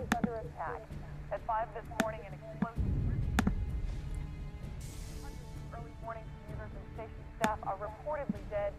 is under attack. At 5 this morning, an explosion. Early morning commuters and station staff are reportedly dead.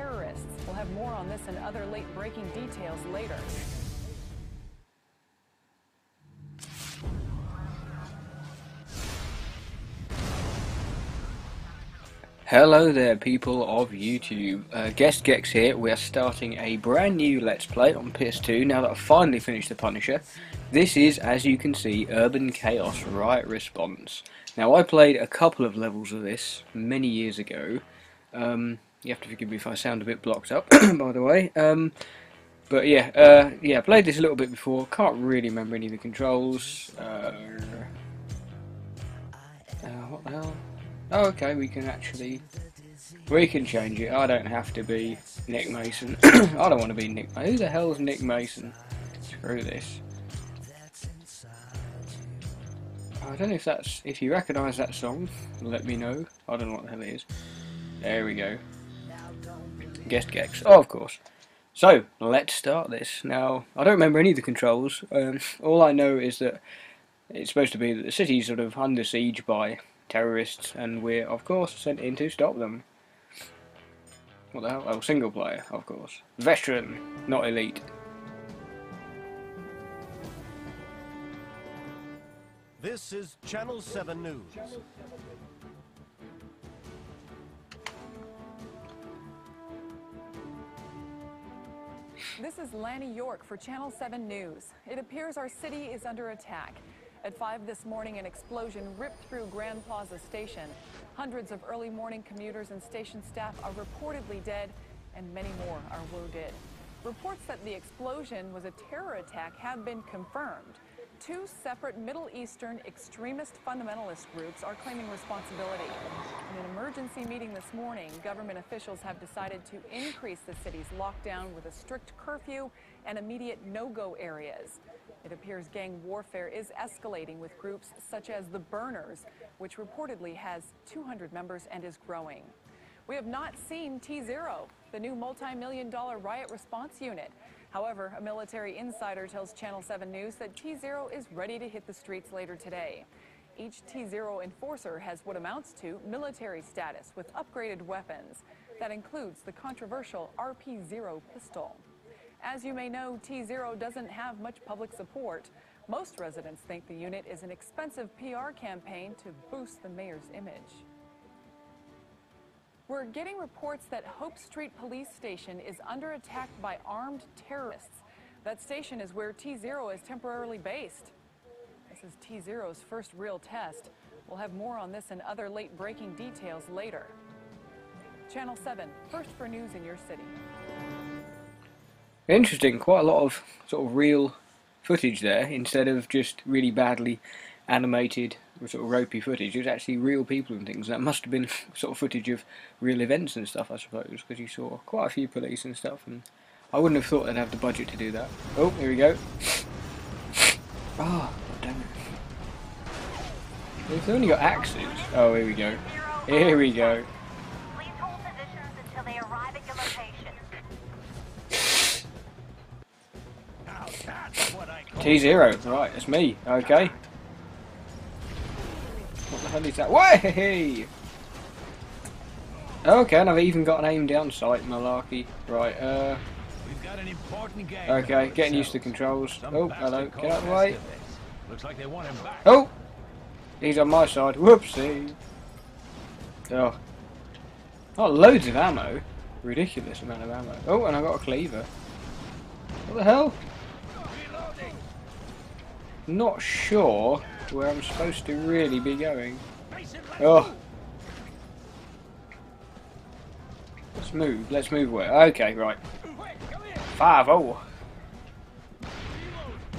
Terrorists. We'll have more on this and other late breaking details later. Hello there, people of YouTube. Uh, Guest Gex here. We are starting a brand new Let's Play on PS2 now that I've finally finished The Punisher. This is, as you can see, Urban Chaos Riot Response. Now, I played a couple of levels of this many years ago. Um, you have to forgive me if I sound a bit blocked up, by the way. Um, but yeah, uh, yeah, played this a little bit before. Can't really remember any of the controls. Uh, uh, what the hell? Oh, okay, we can actually... We can change it. I don't have to be Nick Mason. I don't want to be Nick Who the hell is Nick Mason? Screw this. I don't know if that's... If you recognise that song, let me know. I don't know what the hell it is. There we go. Guest Gex. Oh, of course. So, let's start this. Now, I don't remember any of the controls. Um, all I know is that it's supposed to be that the city's sort of under siege by terrorists, and we're, of course, sent in to stop them. What the hell? Oh, single player, of course. Veteran, not elite. This is Channel 7 News. This is Lanny York for Channel 7 News. It appears our city is under attack. At 5 this morning, an explosion ripped through Grand Plaza Station. Hundreds of early morning commuters and station staff are reportedly dead, and many more are wounded. Reports that the explosion was a terror attack have been confirmed. Two separate Middle Eastern extremist fundamentalist groups are claiming responsibility. In an emergency meeting this morning, government officials have decided to increase the city's lockdown with a strict curfew and immediate no-go areas. It appears gang warfare is escalating with groups such as the Burners, which reportedly has 200 members and is growing. We have not seen T-Zero, the new multi-million dollar riot response unit. However, a military insider tells Channel 7 News that T-Zero is ready to hit the streets later today. Each T-Zero enforcer has what amounts to military status with upgraded weapons. That includes the controversial RP-0 pistol. As you may know, T-Zero doesn't have much public support. Most residents think the unit is an expensive PR campaign to boost the mayor's image. We're getting reports that Hope Street Police Station is under attack by armed terrorists. That station is where T-Zero is temporarily based. This is T-Zero's first real test. We'll have more on this and other late breaking details later. Channel 7, first for news in your city. Interesting, quite a lot of sort of real footage there instead of just really badly animated sort of ropey footage. It was actually real people and things. That must have been sort of footage of real events and stuff, I suppose, because you saw quite a few police and stuff. And I wouldn't have thought they'd have the budget to do that. Oh, here we go. Oh, damn it. They've only got axes. Oh, here we go. Here we go. Please hold positions until they arrive at your location. Now that's what I call T0, right, it's me, okay. Hell is that? Way! Okay, and I've even got an aim down sight malarkey. Right, uh, We've got an important gang. okay, getting used to the controls. Some Oh, hello, get out of the way. Looks like they want him back. Oh! He's on my side, whoopsie. Oh, Oh, loads of ammo. Ridiculous amount of ammo. Oh, and I got a cleaver. What the hell? Not sure where I'm supposed to really be going. Oh. Let's move. Let's move where? Okay, right. Five oh.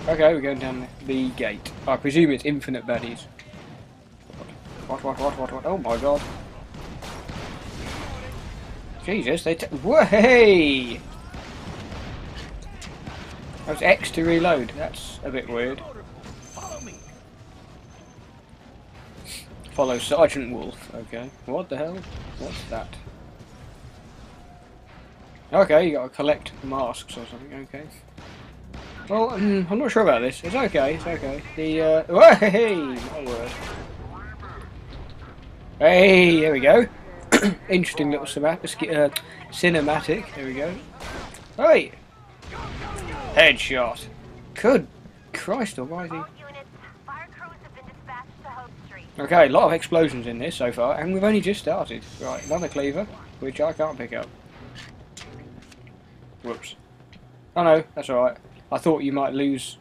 Okay, we're going down the gate. I presume it's infinite baddies. What, what, what, what, what? Oh my god. Jesus, they t- Way! That was X to reload. That's a bit weird. Follow Sergeant Wolf. Okay. What the hell? What's that? Okay, you gotta collect masks or something. Okay. Well, mm, I'm not sure about this. It's okay. It's okay. The uh, hey, my word. Hey, there we go. Interesting little. Uh, cinematic. There we go. Hey, headshot. Good Christ Almighty. All units, fire crews have been dispatched to Hope Street. Okay, a lot of explosions in this so far, and we've only just started. Right, another cleaver, which I can't pick up. Whoops. Oh no, that's alright. I thought you might lose...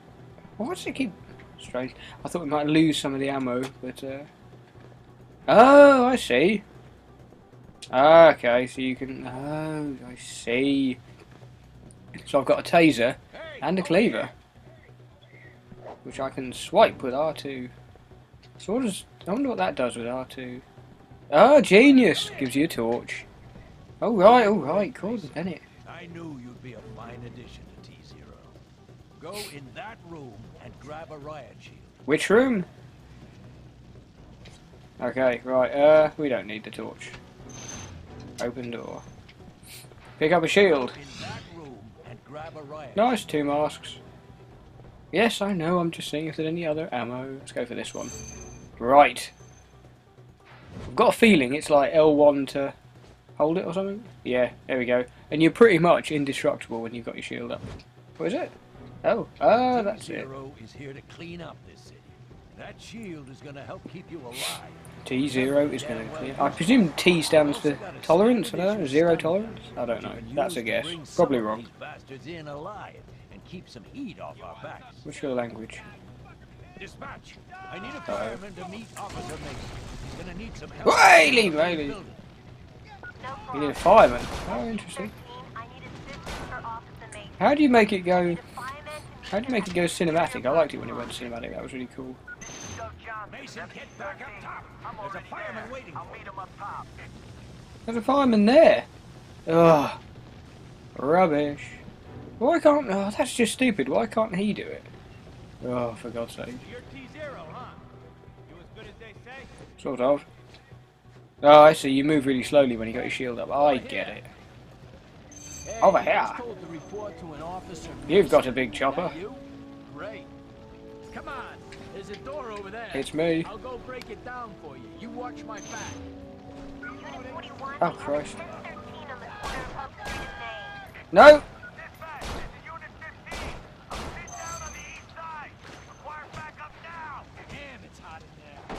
Why does it keep... Strange. I thought we might lose some of the ammo, but... Uh... Oh, I see. Okay, so you can... Oh, I see. So I've got a taser and a cleaver. Which I can swipe with R2. So what does... I wonder what that does with R2. Oh, genius! Gives you a torch. Oh right, oh right, Gordon Bennett. I knew you'd be a fine addition to T-Zero. Go in that room and grab a riot shield. Which room? Okay, right, uh, we don't need the torch. Open door. Pick up a shield. In that room and grab a Nice, two masks. Yes, I know, I'm just seeing if there's any other ammo. Let's go for this one. Right. I've got a feeling it's like L1 to hold it or something. Yeah, there we go. And you're pretty much indestructible when you've got your shield up. What is it? Oh, ah, that's it. T-Zero is here to clean up this city. That shield is gonna help keep you alive. T0 is going to clear. I presume T stands for tolerance, I don't know, zero tolerance? I don't know, that's a guess. Probably wrong. These bastards in alive and keep some heat off our backs. What's your language? Dispatch. I need a fireman to meet Officer Mason. He's gonna need some help. Hey, leave, hey, leave. You need a fireman. Oh, interesting. 13, I need assistance for Officer Mason. How do you make it go... The fireman to meet How do you make it go cinematic? I liked it when it went cinematic, that was really cool. Mason, get back up top. There's a fireman waiting for you. There's a fireman there! Ugh. Rubbish. Why can't... Oh, that's just stupid. Why can't he do it? Oh, for God's sake. You're T-Zero, huh? You as good as they say? Sort of. Oh, I see. You move really slowly when you got your shield up. I get it. Hey, Over I here. to report to an officer. You've got a big chopper. You? Great. Come on. There's a door over there. It's me. I'll go break it down for you. You watch my back. Unit 41, Oh, we have a Christ. 1013 on the corner of Hope Street and Main. No! Damn, it's hot in there.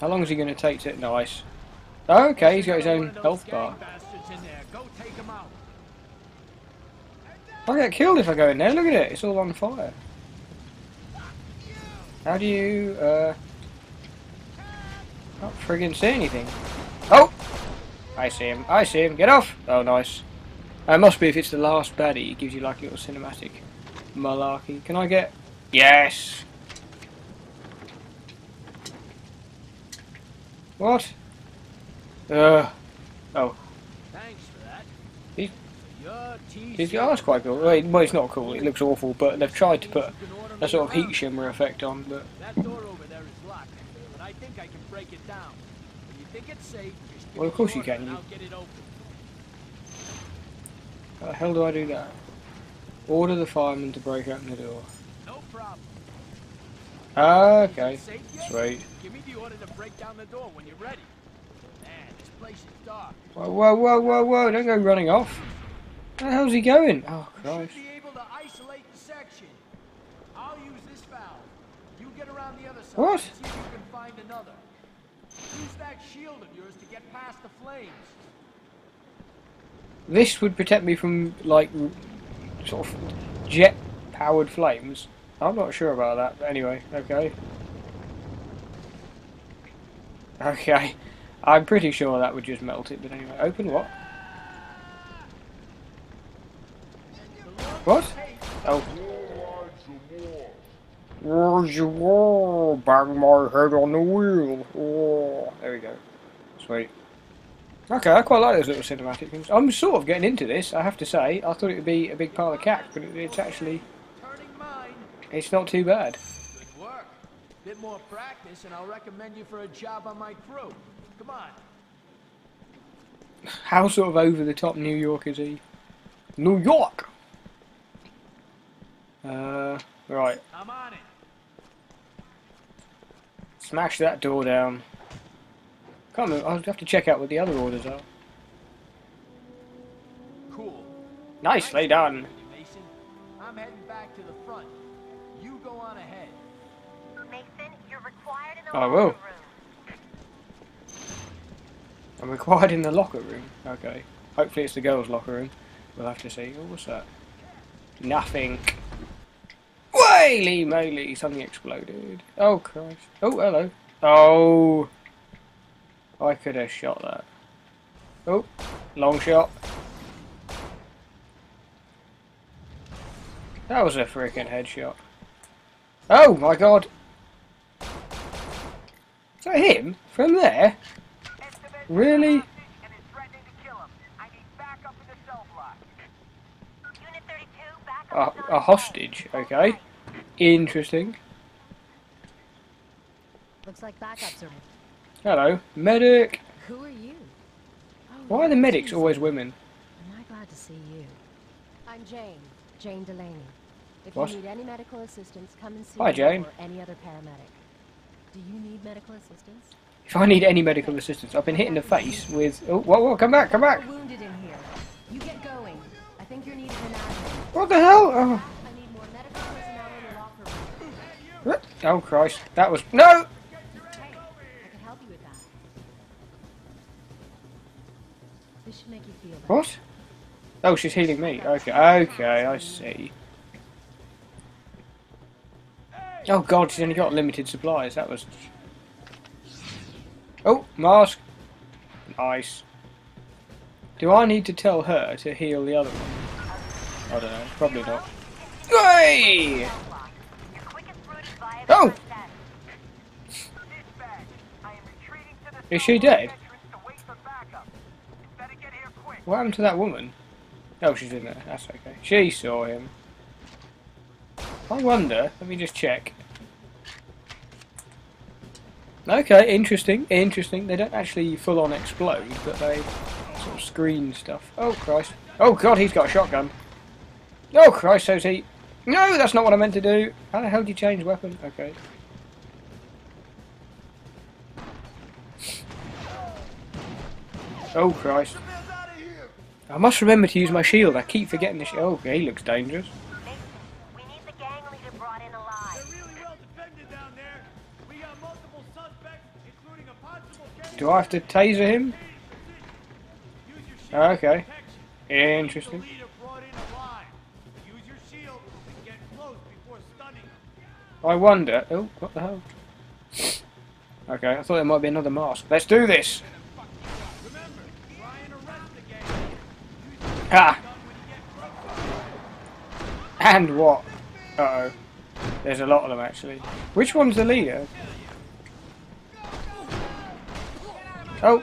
How long is he going to take to... Nice. Oh, okay, he's got his own health bar. bastards in there. Go take 'em out. I get killed if I go in there. Look at it. It's all on fire. How do you, uh... Not friggin' see anything. Oh! I see him. I see him. Get off! Oh, nice. It must be if it's the last baddie. It gives you like a little cinematic malarkey. Can I get... Yes! What? Uh... Oh. Thanks for that. He- You're T-Zero. He's, oh, that's quite cool. Well, it- well, it's not cool. It looks awful, but they've tried to put a sort of heat shimmer effect on, but... That door over there is locked, but I think I can break it down. When you think it's safe, Well, of course you can, I'll get it open. How the hell do I do that? Order the fireman to break open the door. No problem. Ah, okay. Sweet. Give me the order to break down the door when you're ready. Man, this place is dark. Whoa, whoa, whoa, whoa, whoa, don't go running off. Where the hell's he going? Oh, Should Christ. be able to isolate the section. I'll use this valve. You get around the other side What? see if you can find another. Use that shield of yours to get past the flames. This would protect me from like sort of jet powered flames. I'm not sure about that, but anyway, okay. Okay. I'm pretty sure that would just melt it, but anyway. Open what? What? Oh. Where's your? Bang my head on the wheel. Oh, there we go. Sweet. Okay, I quite like those little cinematic things. I'm sort of getting into this, I have to say. I thought it would be a big pile of cack, but it's actually. It's not too bad. Good work. Bit more practice, and I'll recommend you for a job on my crew. Come on. How sort of over the top New York is he? New York! Uh, right. I'm on it. Smash that door down. Can't remember, I'll have to check out what the other orders are. Cool. Nicely done. Mason, I'm heading back to the front. You go on ahead. Mason, you're required in the I locker will. room. I'm required in the locker room. Okay. Hopefully it's the girls' locker room. We'll have to see. Oh, what's that? Nothing. Whaley moly! Something exploded. Oh, Christ. Oh, hello. Oh. I could have shot that. Oh, long shot. That was a freaking headshot. Oh my god! Is that him? From there? Really? Unit 32, back A, a hostage, okay. Interesting. Looks like backups are. Hello, medic. Who are you? Oh, Why are the medics always women? Am I glad to see you? I'm Jane. Jane Delaney. If What? you need any medical assistance, come and see Hi, Jane. or any other paramedic. Do you need medical assistance? If I need any medical assistance, I've been hit in the face with. Oh, whoa, whoa, come back, come back! Wounded in here. You get going. I think you're needed in. What the hell? Oh, I need more medical personnel in the locker room. what? oh Christ, that was no. Hey, I can help you with that. This should make you feel better. What? Oh, she's healing me. Okay, okay, I see. Oh God, she's only got limited supplies. That was. Oh, mask. Nice. Do I need to tell her to heal the other one? I don't know. Probably not. Hey! Oh! Is she dead? What happened to that woman? Oh, she's in there. That's okay. She saw him. I wonder. Let me just check. Okay, interesting, interesting. They don't actually full on explode, but they sort of screen stuff. Oh, Christ. Oh, God, he's got a shotgun. Oh, Christ, so's he. No, that's not what I meant to do. How the hell do you change weapon? Okay. Oh, Christ. I must remember to use my shield. I keep forgetting this. Oh, he looks dangerous. Do I have to taser him? Shield Okay. Interesting. I wonder. Oh, what the hell? Okay, I thought there might be another mask. Let's do this. Ah, and what? Uh oh. There's a lot of them actually. Which one's the leader? Oh!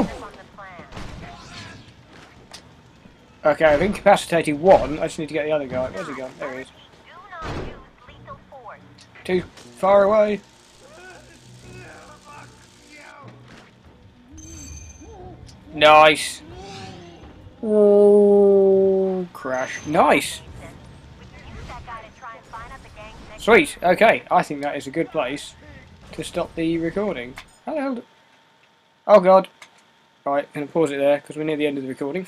on the plan. Okay, I've incapacitated one. I just need to get the other guy. Where's he gone? There he is. Too far away. Nice. Oh, crash. Nice. We can use that guy to try and find out the gang's next Sweet. Okay, I think that is a good place to stop the recording. How the hell? Oh God. Right, to pause it there because we're near the end of the recording.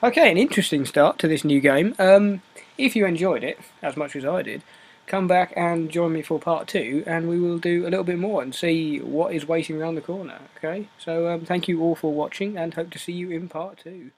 Okay, an interesting start to this new game. Um, if you enjoyed it as much as I did, come back and join me for part two, and we will do a little bit more and see what is waiting around the corner. Okay, so um, thank you all for watching, and hope to see you in part two.